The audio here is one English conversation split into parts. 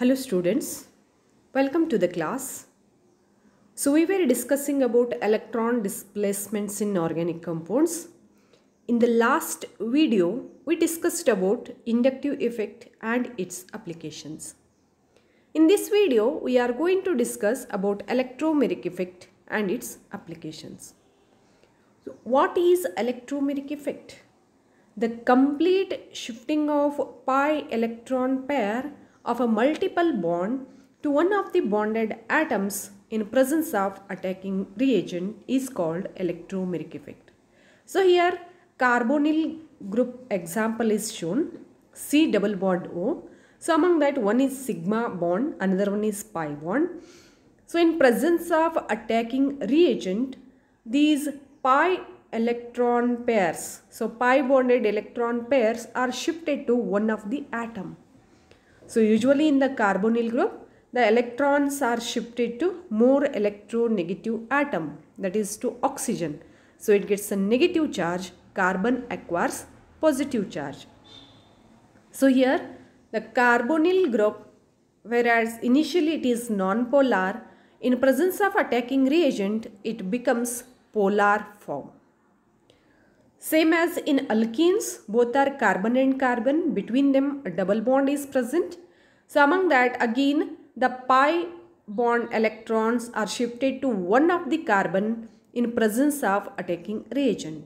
Hello students, welcome to the class. So we were discussing about electron displacements in organic compounds. In the last video, we discussed about inductive effect and its applications. In this video, we are going to discuss about electromeric effect and its applications. So what is electromeric effect? The complete shifting of pi electron pair of a multiple bond to one of the bonded atoms in presence of attacking reagent is called electromeric effect. So here carbonyl group example is shown C double bond O. So among that one is sigma bond another one is pi bond. So in presence of attacking reagent these pi electron pairs so pi bonded electron pairs are shifted to one of the atom. So usually in the carbonyl group the electrons are shifted to more electronegative atom that is to oxygen. So it gets a negative charge, carbon acquires positive charge. So here the carbonyl group whereas initially it is non-polar in presence of attacking reagent it becomes polar form. Same as in alkenes, both are carbon and carbon. Between them, a double bond is present. So among that, again, the pi bond electrons are shifted to one of the carbon in presence of attacking reagent.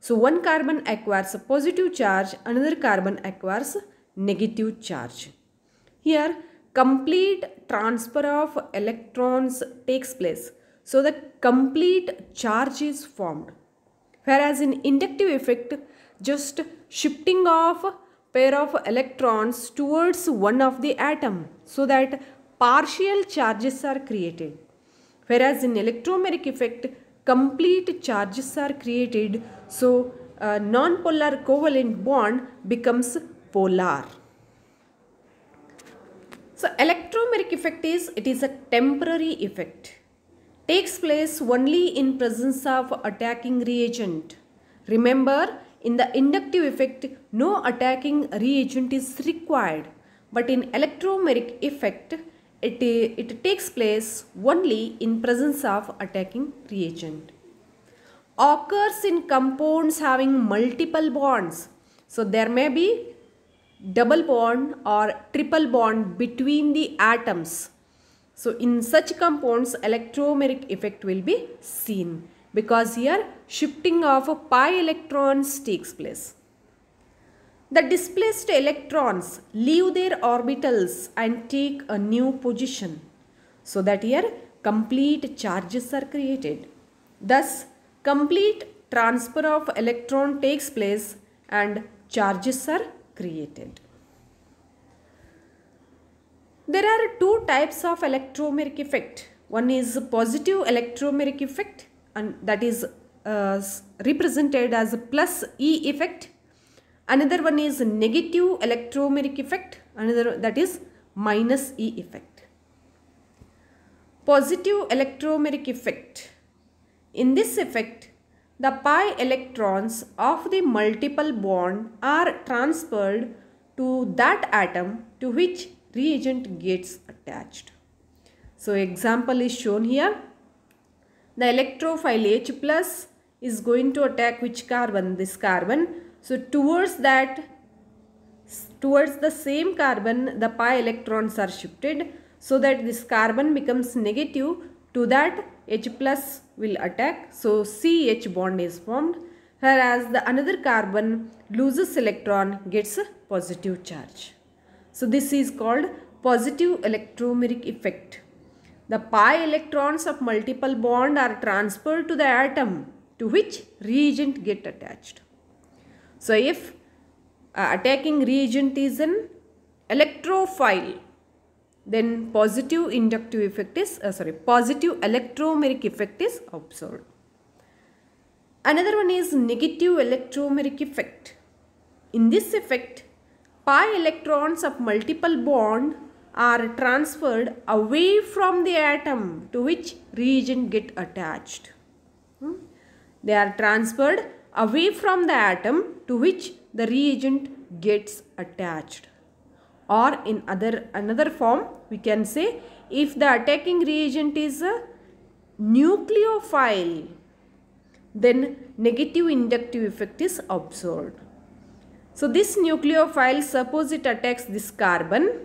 So one carbon acquires a positive charge, another carbon acquires negative charge. Here, complete transfer of electrons takes place. So the complete charge is formed whereas in inductive effect just shifting of pair of electrons towards one of the atom so that partial charges are created. Whereas in electromeric effect complete charges are created so a non-polar covalent bond becomes polar. So electromeric effect is it is a temporary effect takes place only in presence of attacking reagent. Remember, in the inductive effect, no attacking reagent is required. But in electromeric effect, it, it takes place only in presence of attacking reagent. Occurs in compounds having multiple bonds. So there may be double bond or triple bond between the atoms so in such compounds electromeric effect will be seen because here shifting of pi electrons takes place. The displaced electrons leave their orbitals and take a new position so that here complete charges are created. Thus complete transfer of electron takes place and charges are created. There are two types of electromeric effect. One is positive electromeric effect and that is uh, represented as plus E effect. Another one is negative electromeric effect. Another that is minus E effect. Positive electromeric effect. In this effect, the pi electrons of the multiple bond are transferred to that atom to which reagent gets attached. So example is shown here. The electrophile H plus is going to attack which carbon? This carbon. So towards that, towards the same carbon, the pi electrons are shifted so that this carbon becomes negative to that H plus will attack. So CH bond is formed whereas the another carbon loses electron gets a positive charge. So this is called positive electromeric effect. The pi electrons of multiple bond are transferred to the atom to which reagent get attached. So if uh, attacking reagent is an electrophile then positive inductive effect is uh, sorry positive electromeric effect is observed. Another one is negative electromeric effect. In this effect pi electrons of multiple bond are transferred away from the atom to which reagent get attached. Hmm? They are transferred away from the atom to which the reagent gets attached. or in other another form we can say if the attacking reagent is a nucleophile then negative inductive effect is observed. So this nucleophile suppose it attacks this carbon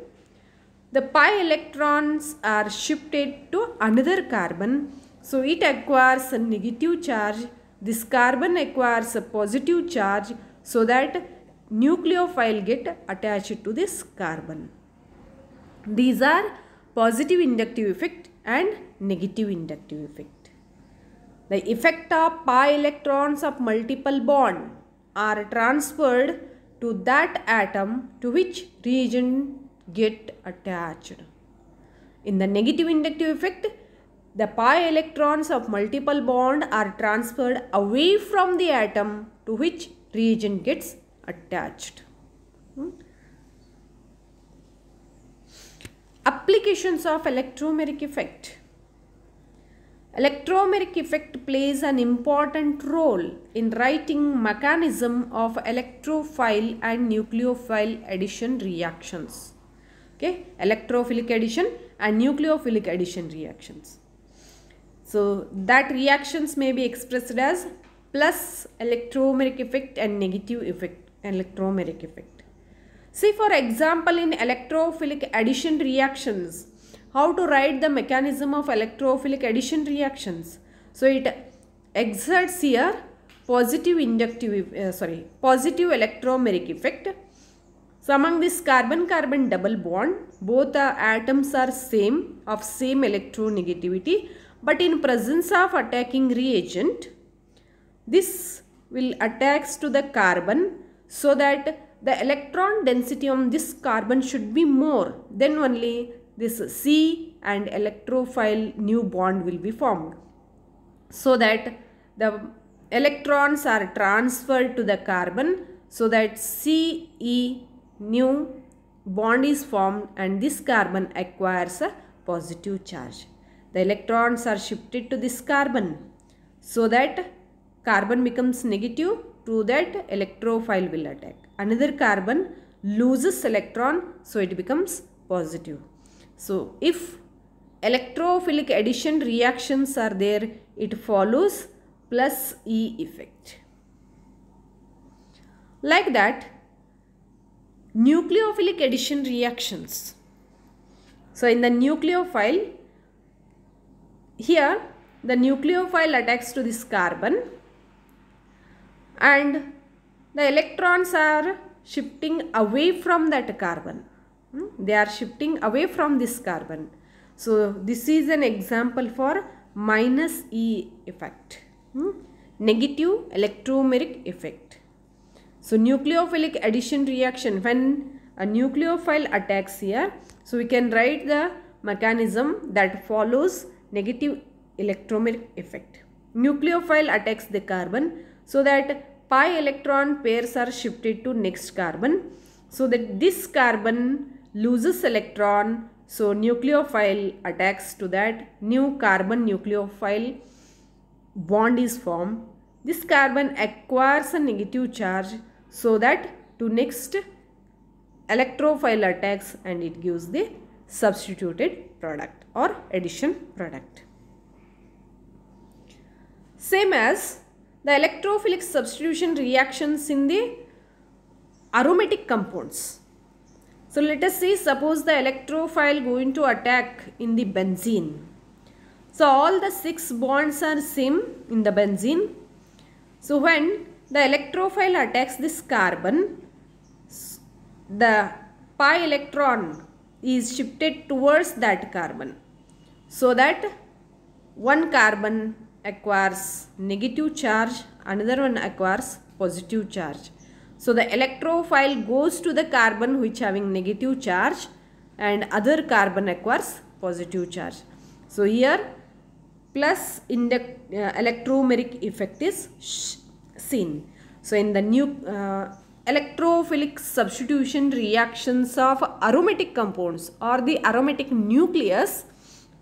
the pi electrons are shifted to another carbon so it acquires a negative charge this carbon acquires a positive charge so that nucleophile get attached to this carbon. These are positive inductive effect and negative inductive effect. The effect of pi electrons of multiple bond are transferred to that atom to which reagent get attached. In the negative inductive effect, the pi electrons of multiple bond are transferred away from the atom to which reagent gets attached. Hmm? Applications of electromeric effect. Electromeric effect plays an important role in writing mechanism of electrophile and nucleophile addition reactions. Okay, electrophilic addition and nucleophilic addition reactions. So that reactions may be expressed as plus electromeric effect and negative effect electromeric effect. See for example in electrophilic addition reactions, how to write the mechanism of electrophilic addition reactions. So it exerts here positive inductive, uh, sorry, positive electromeric effect. So among this carbon-carbon double bond, both the atoms are same of same electronegativity, but in presence of attacking reagent, this will attacks to the carbon so that the electron density on this carbon should be more then only this C and electrophile new bond will be formed so that the electrons are transferred to the carbon so that CE new bond is formed and this carbon acquires a positive charge. The electrons are shifted to this carbon so that carbon becomes negative to that electrophile will attack. Another carbon loses electron so it becomes positive. So if electrophilic addition reactions are there it follows plus E effect. Like that nucleophilic addition reactions. So in the nucleophile here the nucleophile attacks to this carbon and the electrons are shifting away from that carbon. Hmm? They are shifting away from this carbon. So, this is an example for minus E effect. Hmm? Negative electromeric effect. So, nucleophilic addition reaction when a nucleophile attacks here. So, we can write the mechanism that follows negative electromeric effect. Nucleophile attacks the carbon so that pi electron pairs are shifted to next carbon so that this carbon loses electron so nucleophile attacks to that new carbon nucleophile bond is formed this carbon acquires a negative charge so that to next electrophile attacks and it gives the substituted product or addition product same as the electrophilic substitution reactions in the aromatic compounds. So let us see suppose the electrophile going to attack in the benzene. So all the six bonds are same in the benzene. So when the electrophile attacks this carbon, the pi electron is shifted towards that carbon so that one carbon acquires negative charge, another one acquires positive charge. So the electrophile goes to the carbon which having negative charge and other carbon acquires positive charge. So here plus induct, uh, electromeric effect is seen. So in the new uh, electrophilic substitution reactions of aromatic compounds or the aromatic nucleus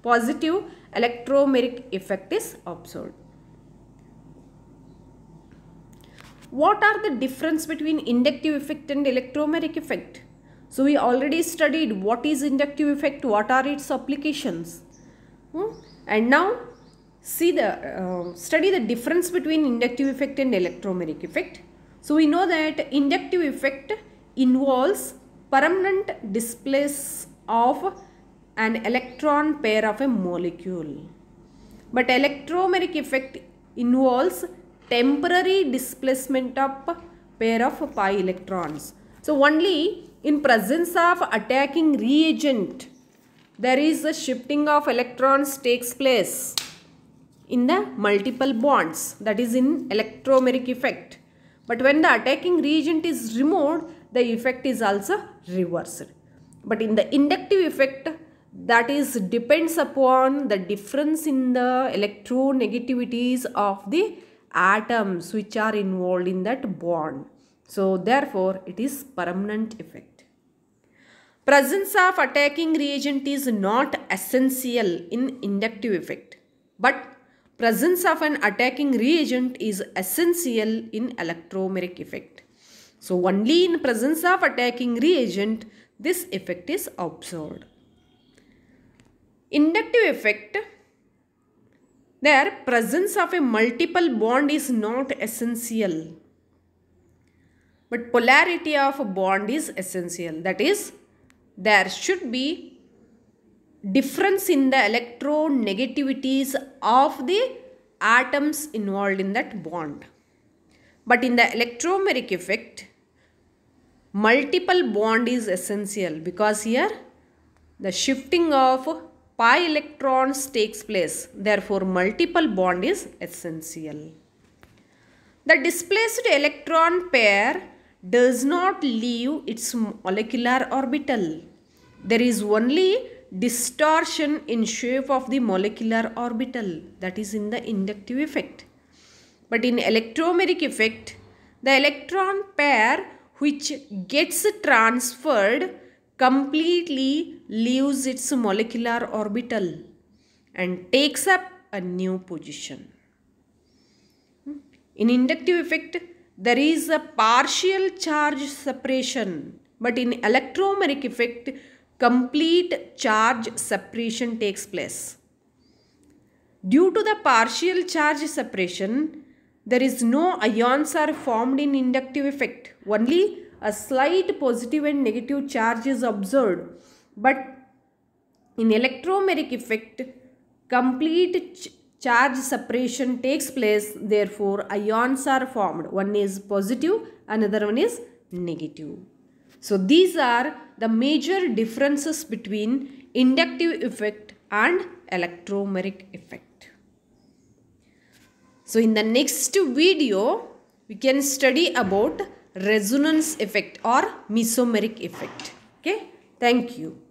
positive electromeric effect is observed. What are the difference between inductive effect and electromeric effect? So we already studied what is inductive effect, what are its applications. Hmm? And now see the uh, study the difference between inductive effect and electromagnetic effect. So we know that inductive effect involves permanent displace of an electron pair of a molecule. But electromagnetic effect involves temporary displacement of pair of pi electrons. So only in presence of attacking reagent there is a shifting of electrons takes place in the multiple bonds that is in electromagnetic effect but when the attacking reagent is removed the effect is also reversed but in the inductive effect that is depends upon the difference in the electronegativities of the atoms which are involved in that bond so therefore it is permanent effect Presence of attacking reagent is not essential in inductive effect, but presence of an attacking reagent is essential in electromagnetic effect. So only in presence of attacking reagent this effect is observed. Inductive effect their presence of a multiple bond is not essential but polarity of a bond is essential that is there should be difference in the electronegativities of the atoms involved in that bond. But in the electromagnetic effect, multiple bond is essential because here the shifting of pi electrons takes place. Therefore, multiple bond is essential. The displaced electron pair does not leave its molecular orbital. There is only distortion in shape of the molecular orbital that is in the inductive effect. But in electromagnetic effect, the electron pair which gets transferred completely leaves its molecular orbital and takes up a new position. In inductive effect, there is a partial charge separation but in electromagnetic effect complete charge separation takes place. Due to the partial charge separation there is no ions are formed in inductive effect only a slight positive and negative charge is observed but in electromeric effect complete charge separation takes place. Therefore ions are formed. One is positive another one is negative. So these are the major differences between inductive effect and electromeric effect. So in the next video we can study about resonance effect or mesomeric effect okay thank you